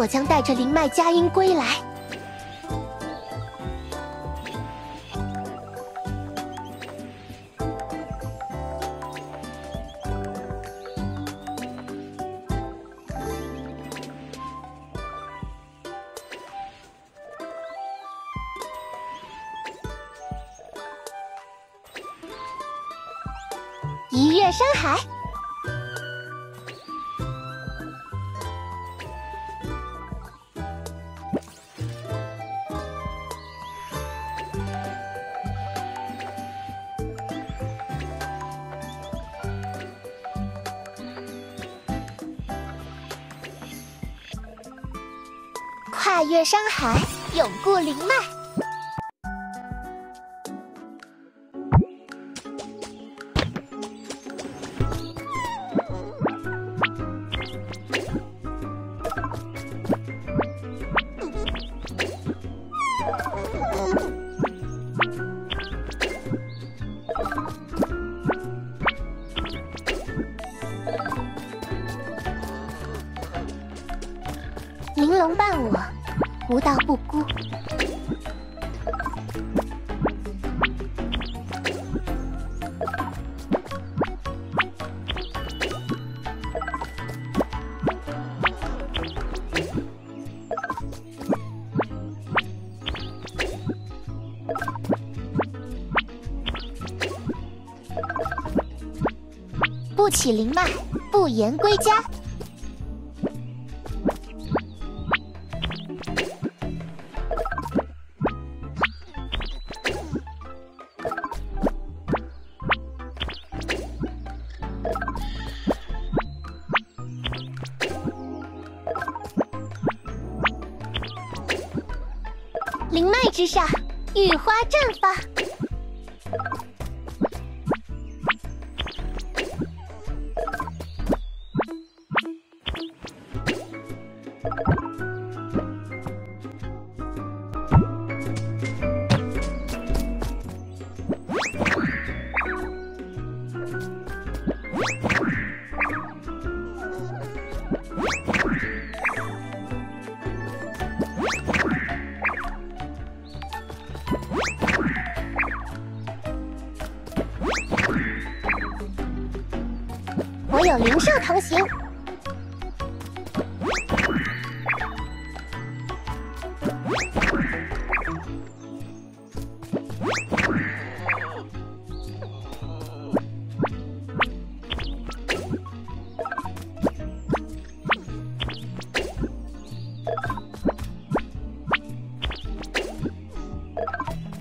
我将带着灵脉佳音归来。一跃山海。跨越山海，永固灵脉。起灵脉，不言归家。灵脉之上，雨花绽放。我有灵兽同行，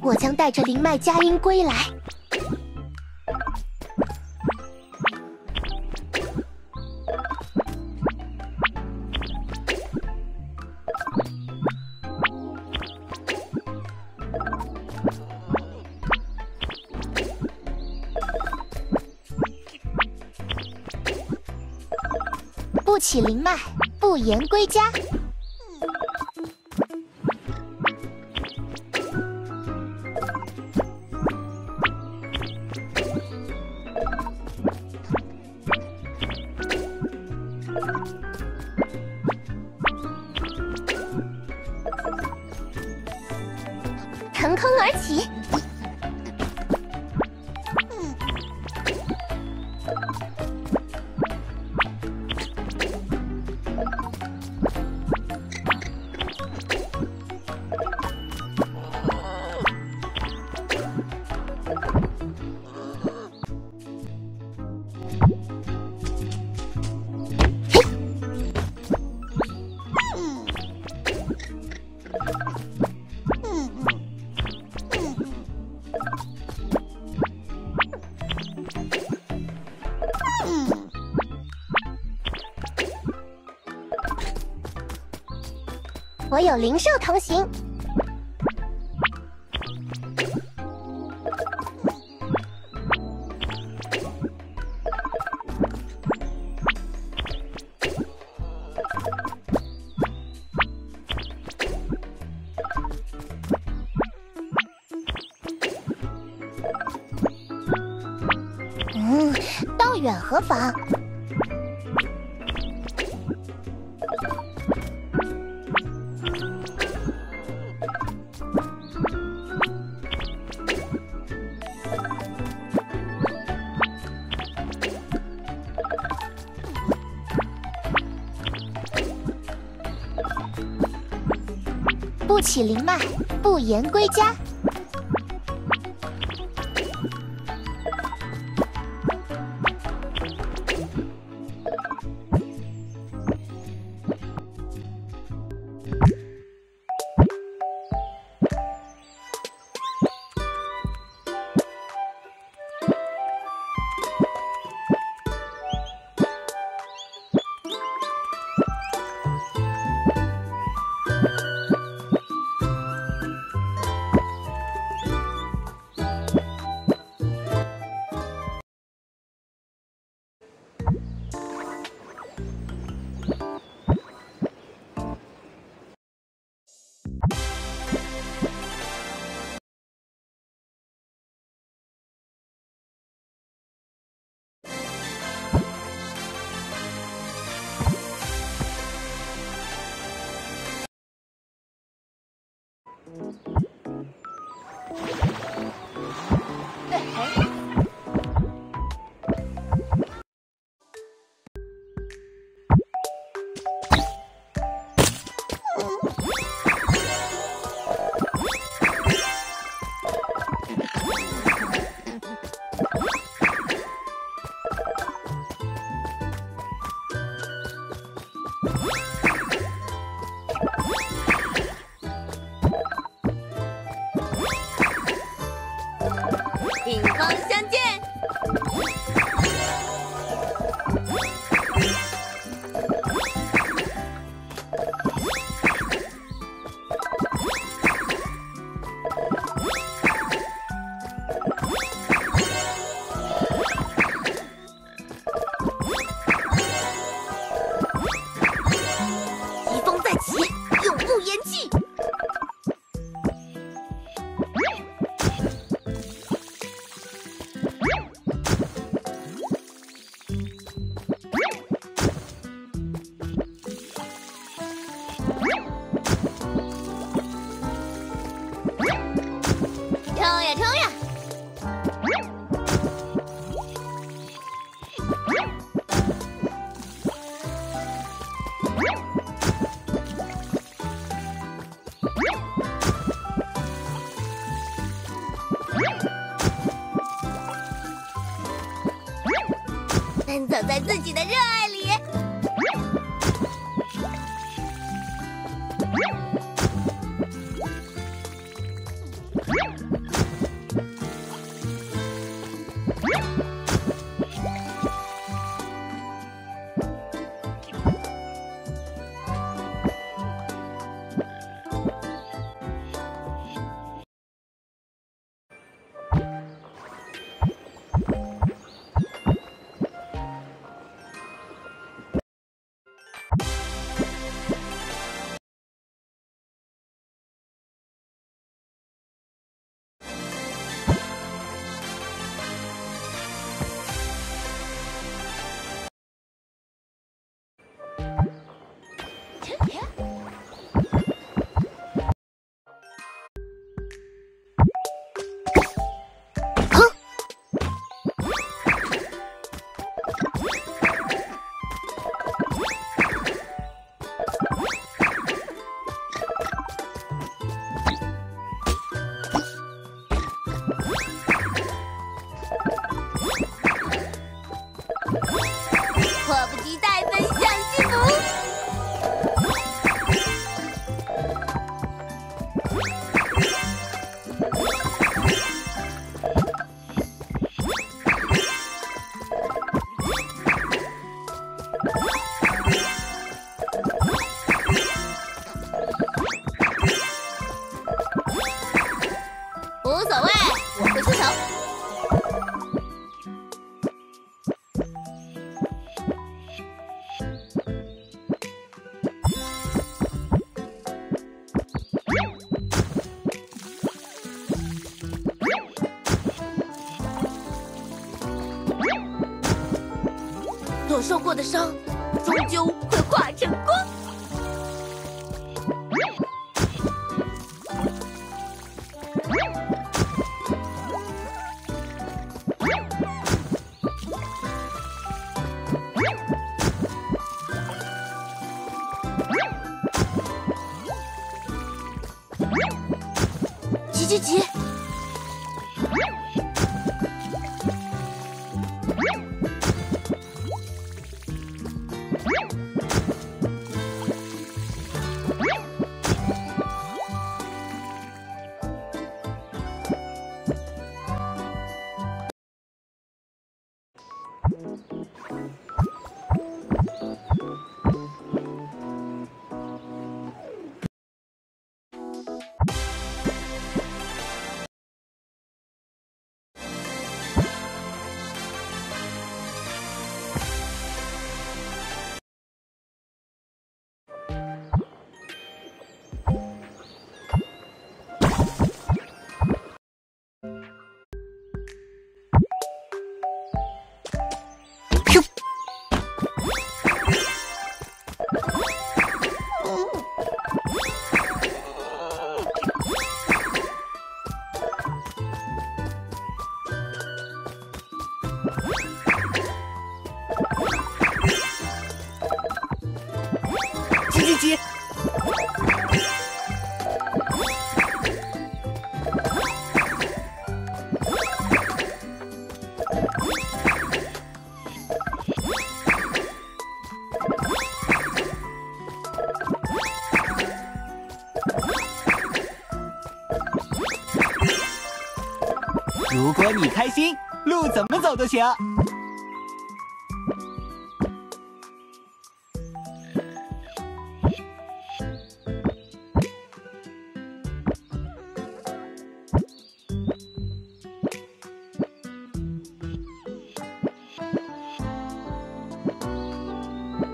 我将带着灵脉佳音归来。起灵脉，不言归家。我有灵兽同行。嗯，道远何妨？不起灵脉，不言归家。自己的热爱里。受过的伤，终究会化成光。急急！急你开心，路怎么走都行。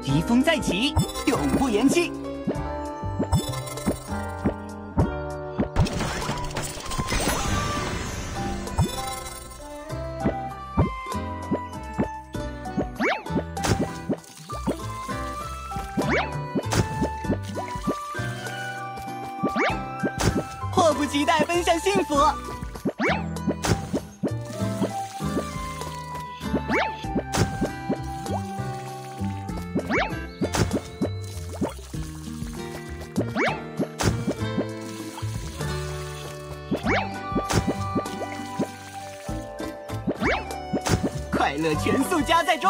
疾风再起，永不言弃。期待奔向幸福。快乐全速加载中。